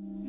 Mm-hmm.